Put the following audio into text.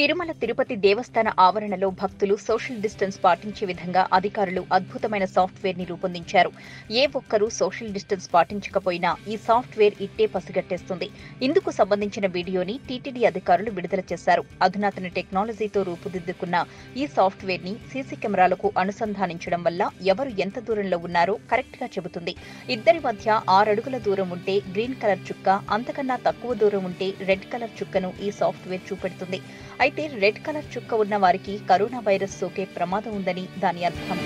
తిరుమల తిరుపతి దేవస్థాన ఆవరణలో భక్తులు సోషల్ డిస్టెన్స్ పాటించే విధంగా అధికారులు అద్భుతమైన సాఫ్ట్వేర్ని రూపొందించారు. ఏ ఒక్కరూ సోషల్ డిస్టెన్స్ పాటించకపోయినా ఈ సాఫ్ట్వేర్ ఇట్టే పసిగట్టేస్తుంది. ఇందుకు సంబంధించిన వీడియోని టీటీడీ అధికారులు విడుదల చేశారు. అధునాతన టెక్నాలజీతో రూపుదిద్దుకున్న ఈ సాఫ్ట్వేర్ని సీసీ కెమెరాలకు అనుసంధానించడం వల్ల ఎవరు ఎంత దూరంలో ఉన్నారో కరెక్ట్గా చెబుతుంది. ఇద్దరి మధ్య ఆరడుగుల దూరం ఉంటే గ్రీన్ కలర్ చుక్క అంతకన్నా తక్కువ దూరం ఉంటే రెడ్ కలర్ చుక్కను ఈ సాఫ్ట్వేర్ చూపెడుతుంది. అయితే రెడ్ కలర్ చుక్క ఉన్న వారికి కరోనా వైరస్ సోకే ప్రమాదం ఉందని దాని అర్థం.